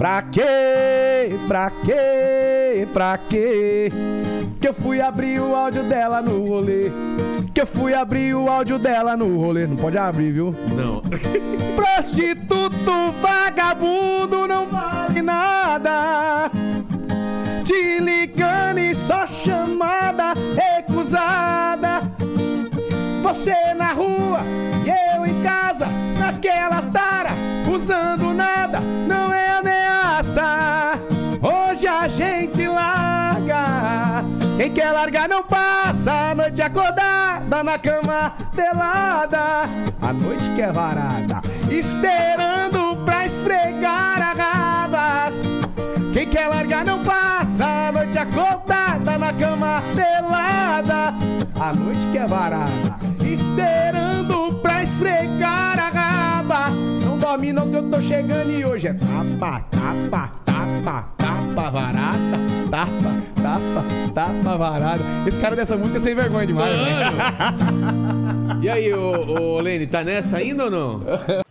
Pra quê? Pra quê? Pra quê? Que eu fui abrir o áudio dela no rolê. Que eu fui abrir o áudio dela no rolê. Não pode abrir, viu? Não. Prostituto vagabundo não vale nada. Te ligando e só chamada recusada. Você na rua e eu em casa, naquela tara, usando Quem quer largar não passa a noite acordada na cama pelada. A noite que é varada, esperando pra esfregar a raba. Quem quer largar não passa a noite acordada na cama pelada. A noite que é varada, esperando pra esfregar a raba. Não dorme não que eu tô chegando e hoje é tapa, tapa, tapa, tapa, varada, tapa, tapa, tapa, varada. Esse cara dessa música é sem vergonha demais, né? E aí, ô, ô Lene, tá nessa ainda ou não?